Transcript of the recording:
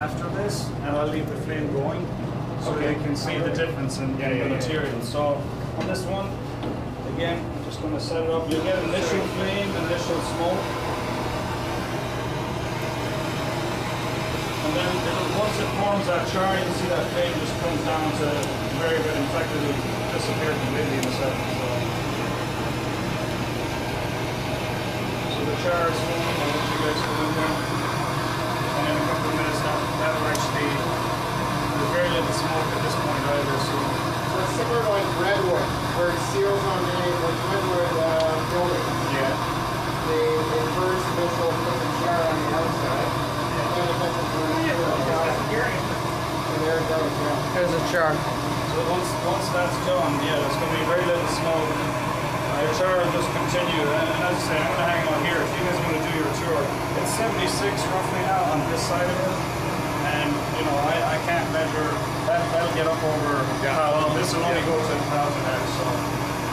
after this, and I'll leave the flame going so Okay. they can see the difference in, Yeah, yeah, the yeah. material. So on this one, again, I'm just going to set it up. You get initial flame, initial smoke. And then once it forms that char, you can see that flame just comes down to very, very, in fact, it'll disappear completely in a second. So, so the char is forming, I'll let you guys go in there. And in a couple of minutes, that, that'll actually, there's very little smoke at this point either, so. So it's similar to like redwood, where it seals on the like redwood uh, building. Yeah. They, they first initial put the char on the outside, and then it gets into the and there it goes, yeah. There's a char. So once once that's done, yeah, there's going to be very little smoke. Uh, your tour will just continue, and, and as I say, I'm going to hang on here. If you guys want to do your tour, it's 76 roughly now on this side of it, and you know I, I can't measure. That that'll get up over. Yeah. Well, this will only Yeah. go to 1,000 hours, so